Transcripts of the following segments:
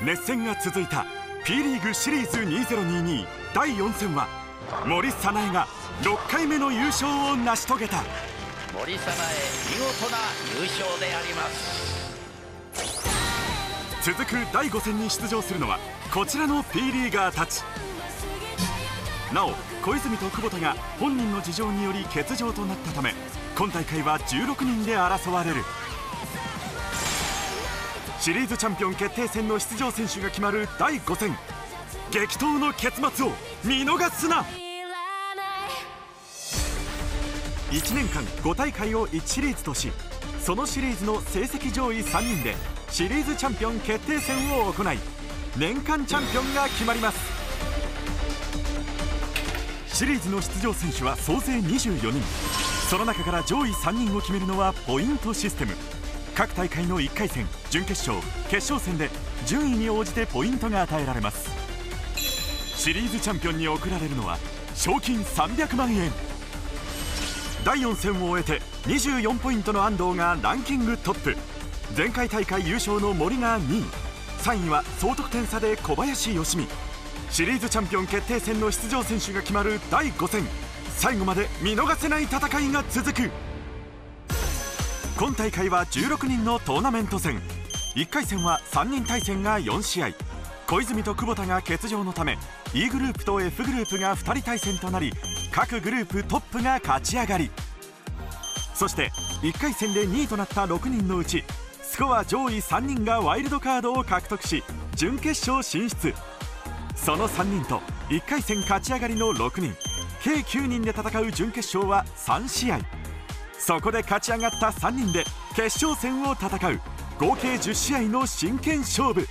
熱戦が続いた P リーグシリーズ2022第4戦は森早苗が6回目の優勝を成し遂げた森早苗見事な優勝であります。続く第5戦に出場するのはこちらの P リーガーたち。なお小泉と久保田が本人の事情により欠場となったため今大会は16人で争われるシリーズチャンピオン決定戦の出場選手が決まる第5戦。激闘の結末を見逃すな。1年間5大会を1シリーズとしそのシリーズの成績上位3人でシリーズチャンピオン決定戦を行い年間チャンピオンが決まります。シリーズの出場選手は総勢24人。その中から上位3人を決めるのはポイントシステム。各大会の1回戦準決勝決勝戦で順位に応じてポイントが与えられます。シリーズチャンピオンに贈られるのは賞金300万円。第4戦を終えて24ポイントの安藤がランキングトップ。前回大会優勝の森が2位。3位は総得点差で小林よしみシリーズチャンピオン決定戦の出場選手が決まる第5戦。最後まで見逃せない戦いが続く。今大会は16人のトーナメント戦。1回戦は3人対戦が4試合小泉と久保田が欠場のため E グループと F グループが2人対戦となり各グループトップが勝ち上がり。そして1回戦で2位となった6人のうちスコア上位3人がワイルドカードを獲得し準決勝進出。その3人と1回戦勝ち上がりの6人計9人で戦う準決勝は3試合。そこで勝ち上がった3人で決勝戦を戦う。合計10試合の真剣勝負。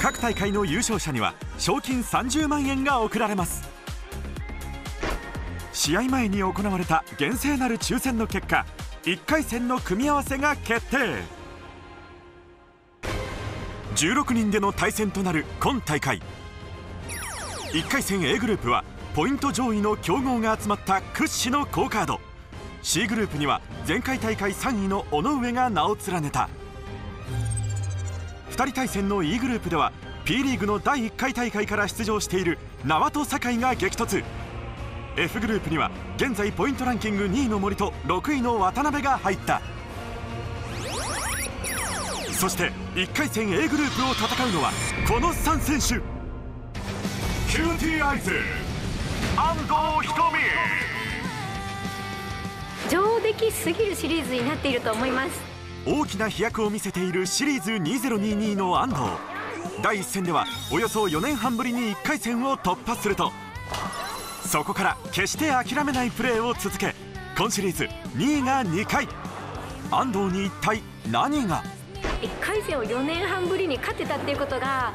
各大会の優勝者には賞金30万円が贈られます。試合前に行われた厳正なる抽選の結果1回戦の組み合わせが決定。16人での対戦となる今大会。1回戦 A グループはポイント上位の強豪が集まった屈指の好カード。C グループには前回大会3位の尾上が名を連ねた。2人対戦の E グループでは P リーグの第1回大会から出場している縄と酒井が激突。F グループには現在ポイントランキング2位の森と6位の渡辺が入った。そして1回戦 A グループを戦うのはこの3選手。キューティーアイズ安藤瞳上出来すぎるシリーズになっていると思います。大きな飛躍を見せているシリーズ2022の安藤。第1戦ではおよそ4年半ぶりに1回戦を突破すると。そこから決して諦めないプレーを続け今シリーズ2位が2回。安藤に一体何が？1回戦を4年半ぶりに勝てたっていうことが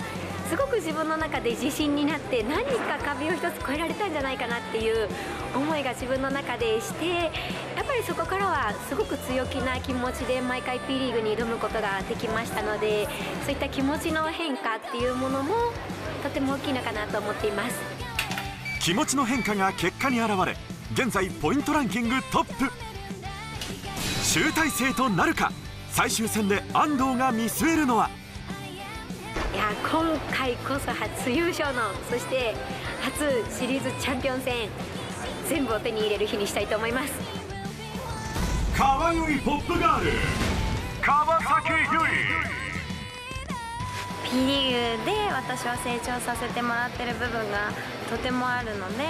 すごく自分の中で自信になって何か壁を一つ越えられたんじゃないかなっていう思いが自分の中でしてやっぱりそこからはすごく強気な気持ちで毎回 P リーグに挑むことができましたのでそういった気持ちの変化っていうものもとても大きいのかなと思っています。気持ちの変化が結果に表れ現在ポイントランキングトップ。集大成となるか最終戦で安藤が見据えるのは？今回こそ初優勝のそして初シリーズチャンピオン戦全部を手に入れる日にしたいと思います。川由ポップガール。川崎由 P リーグで私は成長させてもらってる部分がとてもあるので。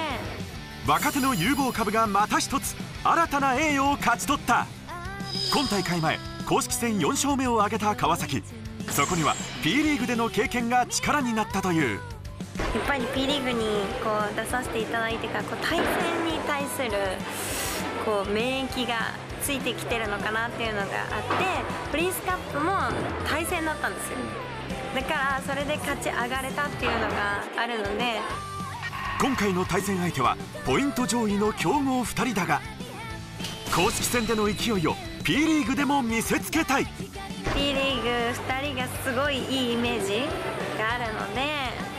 若手の有望株がまた一つ新たな栄誉を勝ち取った。今大会前公式戦4勝目を挙げた川崎そこには P リーグでの経験が力になったという。やっぱり P リーグにこう出させていただいてからこう対戦に対するこう免疫がついてきてるのかなっていうのがあってプリンスカップも対戦だったんですよ。だからそれで勝ち上がれたっていうのがあるので。今回の対戦相手はポイント上位の強豪2人だが公式戦での勢いを P リーグでも見せつけたい P リーグ2人がすごいいいイメージがあるので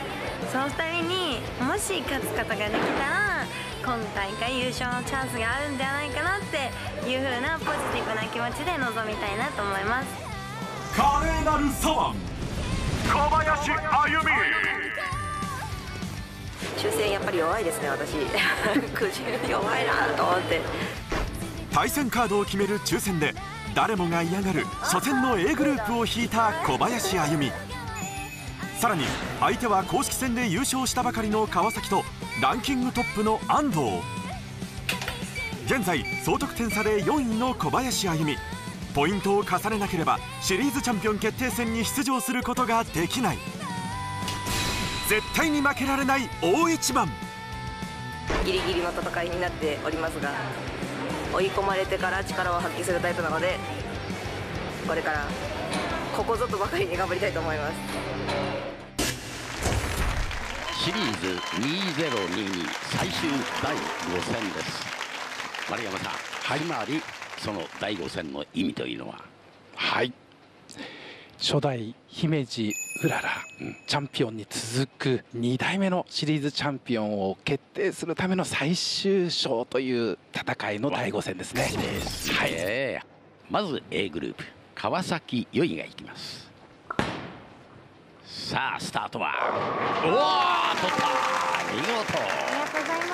その2人にもし勝つことができたら今大会優勝のチャンスがあるんじゃないかなっていう風なポジティブな気持ちで臨みたいなと思います。華麗なる左腕小林歩美。抽選やっぱり弱いですね私。くじ弱いなと思って対戦カードを決める抽選で誰もが嫌がる初戦の A グループを引いた小林歩美。さらに相手は公式戦で優勝したばかりの川崎とランキングトップの安藤。現在総得点差で4位の小林歩美。ポイントを重ねなければシリーズチャンピオン決定戦に出場することができない。絶対に負けられない大一番。ギリギリの戦いになっておりますが追い込まれてから力を発揮するタイプなのでこれからここぞとばかりに頑張りたいと思います。シリーズ2022最終第5戦です。丸山さん、はい、つまりその第5戦の意味というのは？はい。初代姫路うらら、チャンピオンに続く2代目のシリーズチャンピオンを決定するための最終章という戦いの第5戦ですね。はい、まず A グループ川崎よいがいきます。さあスタートはおお取った見事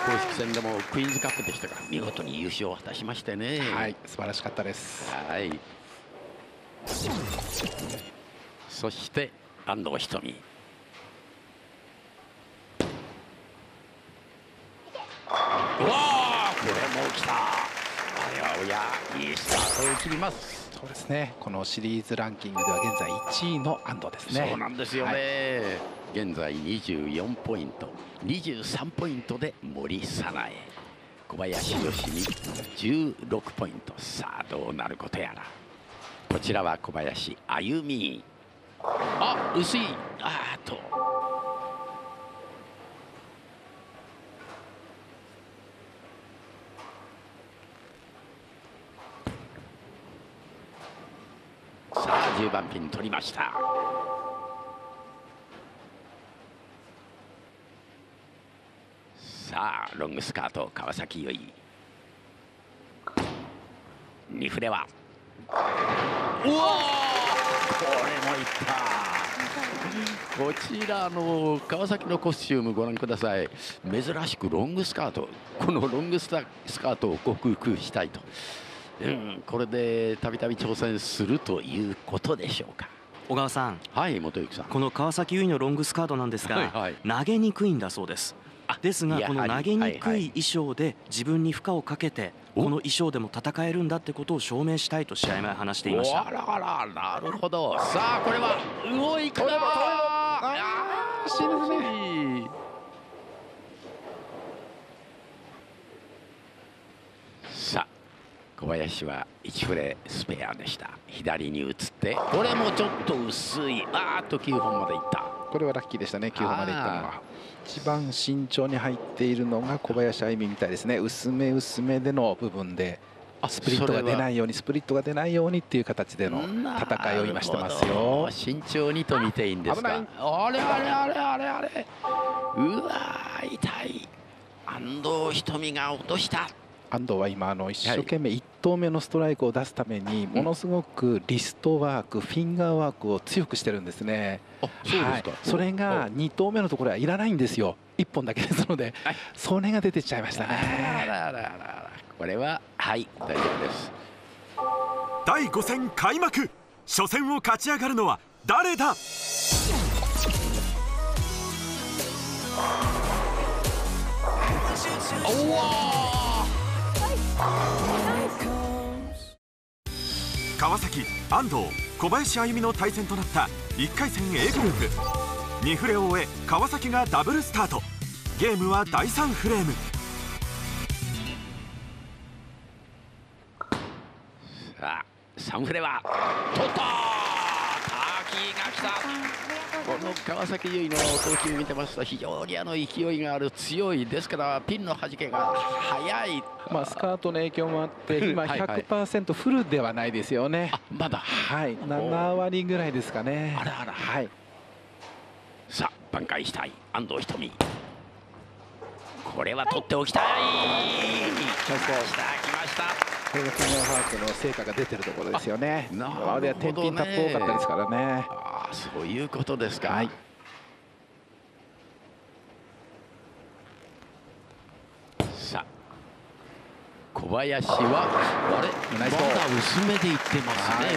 公式戦でもクイーンズカップでしたが見事に優勝を果たしましてね。はい素晴らしかったです。はい。そして安藤瞳。うわこれも来た。おやおやいいスタートを切ります。そうですね。このシリーズランキングでは現在1位の安藤ですね。そうなんですよね、はい、現在24ポイント。23ポイントで森早苗。小林よしみ16ポイント。さあどうなることやら。こちらは小林歩みあ薄い。あっと。さあ10番ピン取りました。さあロングスカート川崎よい2フレは。うわこれもいったこちらの川崎のコスチュームご覧ください。珍しくロングスカートこのロングスカートを克服したいと、うん、これでたびたび挑戦するということでしょうか。小川さん。はい元幸さん。この川崎優衣のロングスカートなんですが、はいはい、投げにくいんだそうですですがこの投げにくい衣装で自分に負荷をかけてこの衣装でも戦えるんだってことを証明したいと試合前話していました。あらあらなるほど。さあこれは動いた。惜しいですねさあ小林は1フレスペアでした。左に移ってこれもちょっと薄い。あーっと9本までいったこれはラッキーでしたね9本までいったのは。一番慎重に入っているのが小林歩みみたいですね。薄め薄めでの部分でスプリットが出ないようにスプリットが出ないようにっていう形での戦いを今してますよ。慎重にと見ていいんですか？あれあれあれあれあれ。うわ痛い。安藤瞳が落とした。安藤は今あの一生懸命1投目のストライクを出すためにものすごくリストワーク、フィンガーワークを強くしてるんですね。そうはい、それが2投目のところはいらないんですよ。1本だけですので、はい、それが出てちゃいましたね。あらあらあらこれははい大丈夫です。第5戦開幕初戦を勝ち上がるのは誰だおわ川崎安藤小林歩美の対戦となった1回戦 A グループ。2フレを終え川崎がダブルスタート。ゲームは第3フレーム。さあ3フレは取った！川崎優衣の投球見てますと非常にあの勢いがある強いですからピンの弾けが速い、まあ、スカートの影響もあって今100%フルではないですよね。まだ。はい。7割ぐらいですかね。あらあら。はい。さあ挽回したい。安藤瞳これは取っておきたい。来ました来ましたこれがキハーツの成果が出てるところですよね。今までは天品タップ多かったですからね。あそういうことですか。はいさあ小林はあれまだ薄めでいってますね。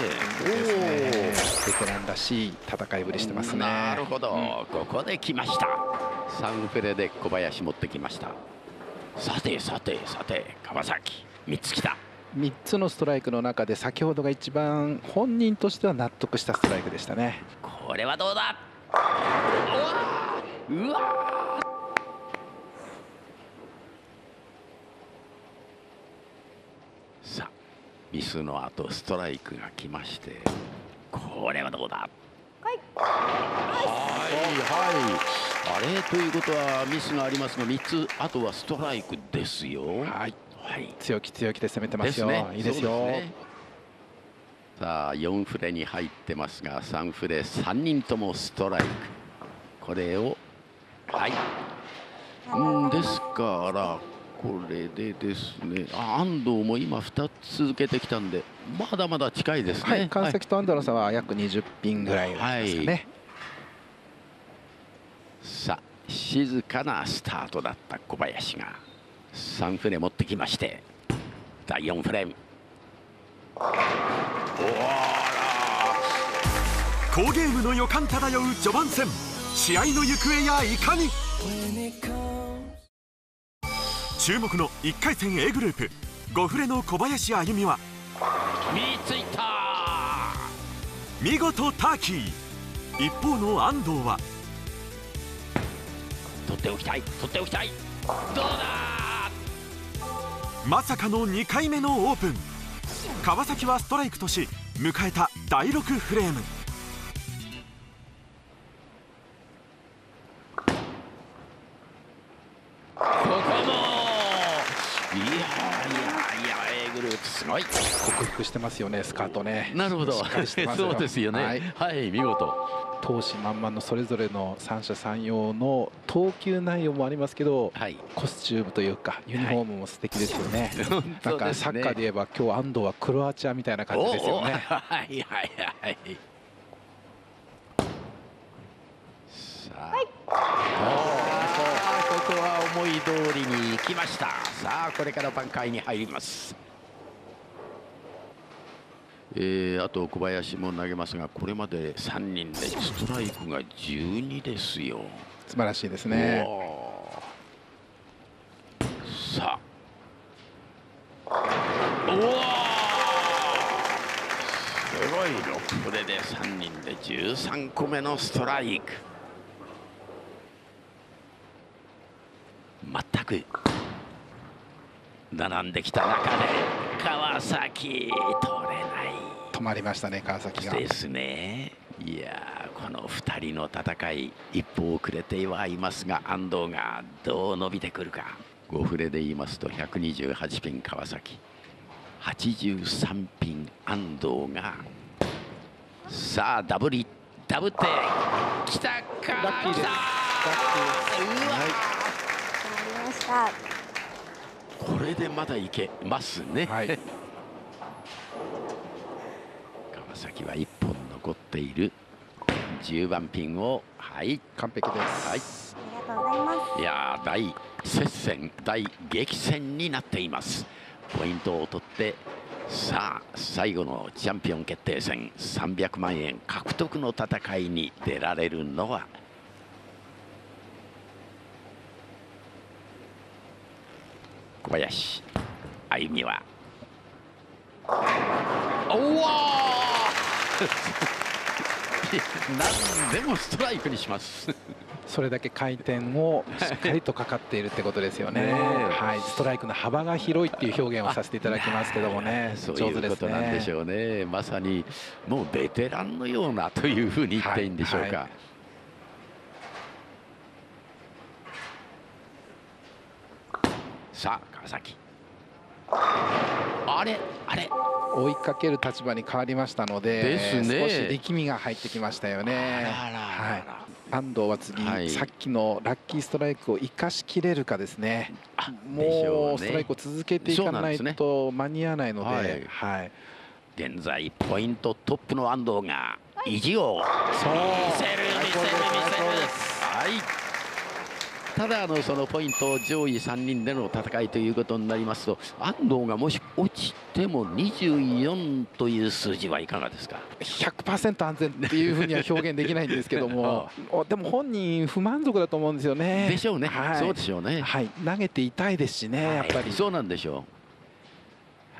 ねベテランらしい戦いぶりしてますね。なるほど、うん、ここで来ました。サンフレで小林持ってきました。さてさてさて川崎3つ来た。3つのストライクの中で先ほどが一番本人としては納得したストライクでしたね。これはどうだ？うわさあミスの後ストライクが来まして。これはどうだ？はい。はい。はい。あれ？ということはミスがありますが3つあとはストライクですよ。はいはい、強気強気で攻めてますよ。すね、いいですよ。すね、さあ4フレに入ってますが3フレ3人ともストライク。これをはい。うんですからこれでですね安藤も今2つ続けてきたんでまだまだ近いですね、はい、関関と安藤の差は約20ピンぐらいですかね、はい、さあ静かなスタートだった小林が3フレ持ってきまして第4フレーム。好ゲームの予感漂う序盤戦。試合の行方やいかに？注目の1回戦 A グループ。5フレの小林歩美は。見ついた。見事ターキー。一方の安藤は。取っておきたい取っておきたい。どうだ？まさかの2回目のオープン。川崎はストライクとし迎えた第6フレーム。ここも。いやいやいや A グループすごい。克服してますよねスカートね。なるほど。そうですよね。はい、はい、見事闘志満々のそれぞれの三者三様の投球内容もありますけど、はい、コスチュームというかユニフォームも素敵ですよね、はい、なんかサッカーで言えば今日安藤はクロアチアみたいな感じですよね。はいはいはいさあ、はい、ここは思い通りに行きました。さあこれから挽回に入りますえー、あと小林も投げますがこれまで3人でストライクが12ですよ。素晴らしいですね。さあ。おおすごい6プレで3人で13個目のストライク。全く並んできた中で川崎取れない止まりましたね川崎が。ですね。いやこの2人の戦い一歩遅れてはいますが安藤がどう伸びてくるか。5フレで言いますと128ピン川崎。83ピン安藤がさあダブリダブってきたか。ラッキーです。ラッキーです。これでまだいけますね、はい先は1本残っている。10番ピンをはい。完璧です。はい。いや大接戦大激戦になっています。ポイントを取ってさあ最後のチャンピオン決定戦300万円獲得の戦いに出られるのは。小林歩みは。おお何でもストライクにします。それだけ回転もしっかりとかかっているってことですよね。はい、ストライクの幅が広いっていう表現をさせていただきますけどもね。そういうことなんでしょうね。まさにもうベテランのようなというふうに言っていいんでしょうか、はい。はい。さあ川崎あれあれ。追いかける立場に変わりましたのでですね。少し力みが入ってきましたよね。はい、安藤は次、はい、さっきのラッキーストライクを生かしきれるかですね。もうストライクを続けていかないと間に合わないので、はい、はい、現在ポイントトップの安藤が意地を見せる見せる見せる。はいただあのそのポイント上位3人での戦いということになりますと安藤がもし落ちても24という数字はいかがですか？100%安全っていうふうには表現できないんですけども。でも本人不満足だと思うんですよね。でしょうね、はい、そうでしょうね、はい、投げていたいですしね、はい、やっぱり。そうなんでしょ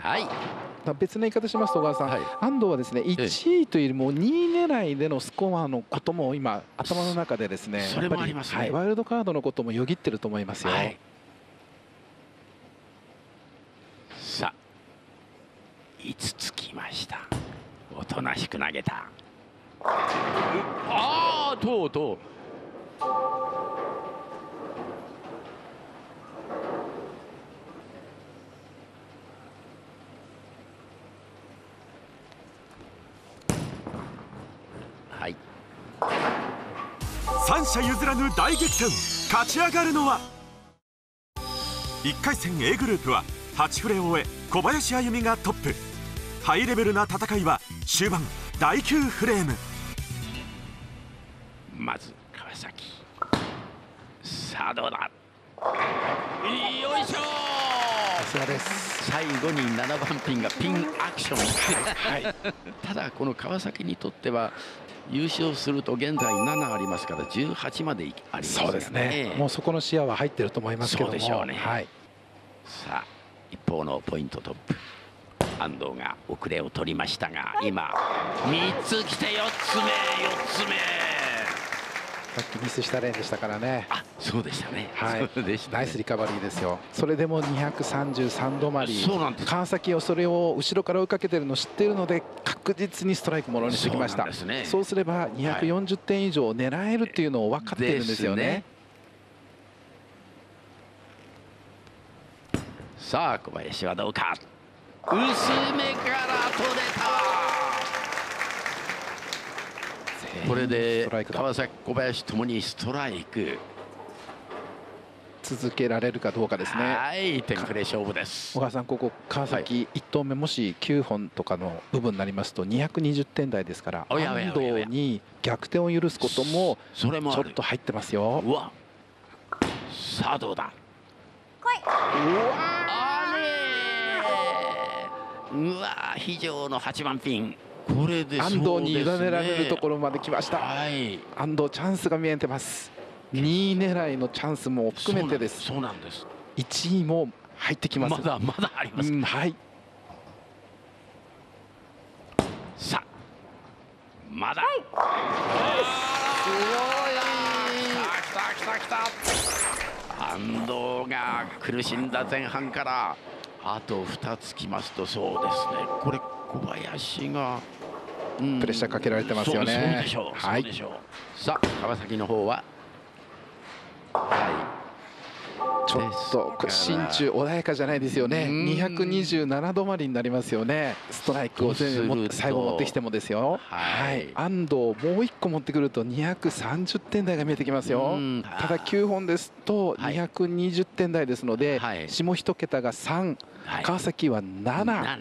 う。はい別の言い方しますと小川さん、はい、安藤はですね1位というよりも2位狙いでのスコアのことも今頭の中でですねそれもありますね、はい、ワイルドカードのこともよぎってると思いますよ、はい、さあ5つきました。おとなしく投げた。ああとうとう三者譲らぬ大激戦勝ち上がるのは。1回戦 A グループは8フレを終え小林歩美がトップ。ハイレベルな戦いは終盤第9フレーム。まず川崎。さあどうだ？よいしょ。さすがです。最後に7番ピンがピンアクション、はい、ただこの川崎にとっては優勝すると現在7ありますから18まであります、ね、そうですね。もうそこの視野は入ってると思いますけども。そうでしょうね、はい、さあ一方のポイントトップ安藤が遅れを取りましたが今3つ来て4つ目4つ目さっきミスしたレーンでしたからね。あそうでしたね。はい。ナイスリカバリーですよ。それでも233止まり。そうなんです。川崎をそれを後ろから追いかけてるの知っているので確実にストライクものにしてきました。そう,、ね、そうすれば240点以上狙えるっていうのを分かっているんですよね、ね、さあ小林はどうか。薄めから取れたこれで川崎小林ともにストライク。続けられるかどうかですね。はい点プレ勝負です。小川さんここ川崎1投目もし9本とかの部分になりますと220点台ですから安藤に逆転を許すこともちょっと入ってますよ。うわ。さあどうだ？来い。うわあれうわ非常の8番ピンこれで、安藤に委ねられるところまで来ました、はい、安藤チャンスが見えてます。2位狙いのチャンスも含めてです。そうなんです。1位も入ってきます。まだまだあります、うん、はい。さあまだ、はい、すごい。来た来た来た安藤が苦しんだ前半からあと2つきますとそうですね。これ小林がプレッシャーかけられてますよね。そうでしょう。はい、さあ川崎の方は、はい。ちょっと心中穏やかじゃないですよね。227止まりになりますよね。ストライクを全部最後持ってきてもですよ。はい。安藤もう1個持ってくると230点台が見えてきますよ。ただ9本ですと220点台ですので、下1桁が3、川崎は7。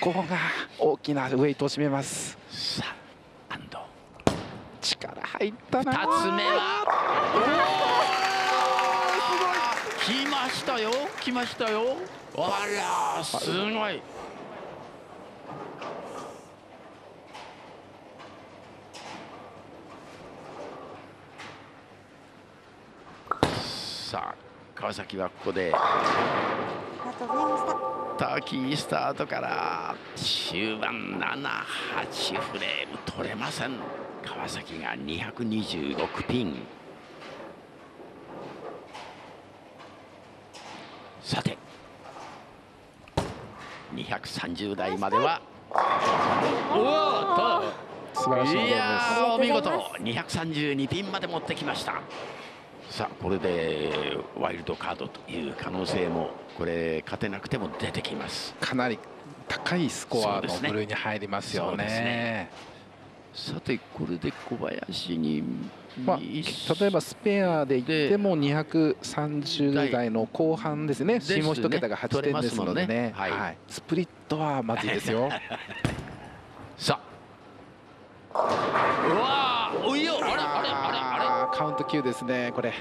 ここが大きなウェイトを占めます。さあ安藤。力入ったな。2つ目は？来ましたよ。来ましたよ。あらすごい。さあ川崎はここで。ターキースタートから終盤78フレーム取れません。川崎が226ピンさて230代まではおっと素晴らしいいやお見事232ピンまで持ってきましたさあこれでワイルドカードという可能性もこれ勝てなくても出てきますかなり高いスコアの部類に入りますよ、ね、さてこれで小林にまあ、例えばスペアでいっても230台の後半ですね、下1桁が8点ですのでね、はい、はい、スプリットはまずいですよ。さあ。うわカウント9ですねこれ。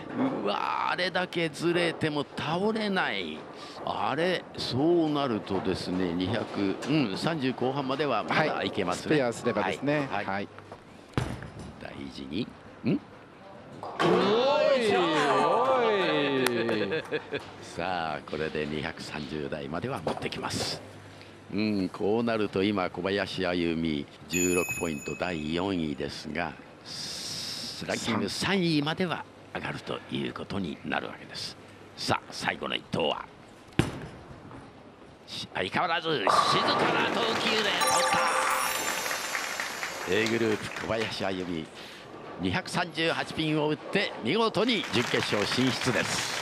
うわあれだけずれても倒れない。あれそうなるとですね200うん30後半まではまだい。けますね、はい、スペアすればですね。はい、はい、大事に。ん？さあこれで230台までは持ってきます。うんこうなると今小林歩美16ポイント第4位ですがランキング3位までは上がるということになるわけです。さあ最後の一投は。相変わらず静かな投球で取った。A グループ小林歩美。238ピンを打って見事に準決勝進出です。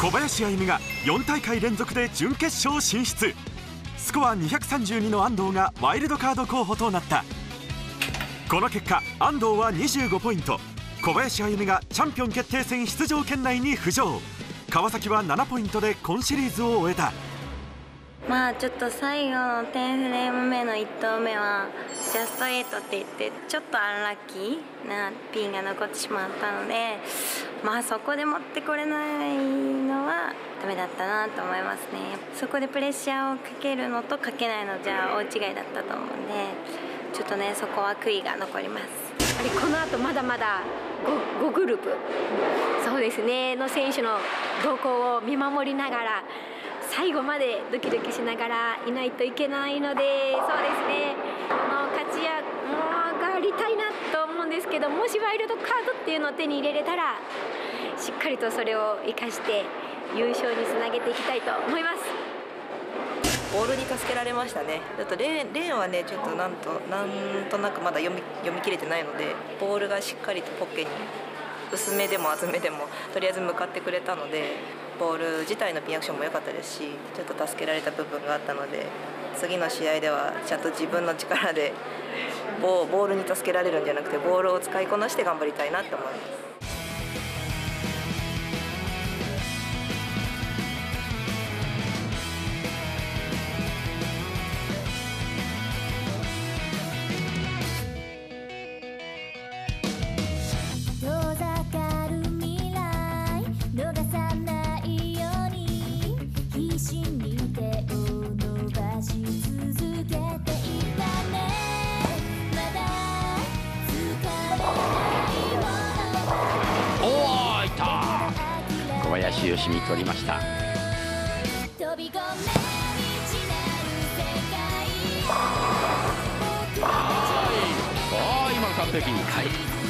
小林歩美が4大会連続で準決勝進出。スコア232の安藤がワイルドカード候補となった。この結果安藤は25ポイント。小林歩美がチャンピオン決定戦出場圏内に浮上。川崎は7ポイントで今シリーズを終えた。まあちょっと最後の10フレーム目の1投目はジャスト8って言ってちょっとアンラッキーなピンが残ってしまったのでまあそこで持ってこれないのはダメだったなと思いますね。そこでプレッシャーをかけるのとかけないのじゃ大違いだったと思うんでちょっとねそこは悔いが残ります。やっぱりこの後まだまだ 5, 5グループ。そうですね。の選手の動向を見守りながら最後までドキドキしながらいないといけないのでそうですねこの勝ちやもう上がりたいなと思うんですけどもしワイルドカードっていうのを手に入れれたらしっかりとそれを生かして優勝につなげていきたいと思います。ボールに助けられましたねだとレーンはねちょっとなんとなんとなくまだ読み読み切れてないのでボールがしっかりとポッケに薄めでも厚めでもとりあえず向かってくれたのでボール自体のピンアクションも良かったですしちょっと助けられた部分があったので次の試合ではちゃんと自分の力でボールに助けられるんじゃなくてボールを使いこなして頑張りたいなと思います。林よしみ取りました。あ今の完璧。はい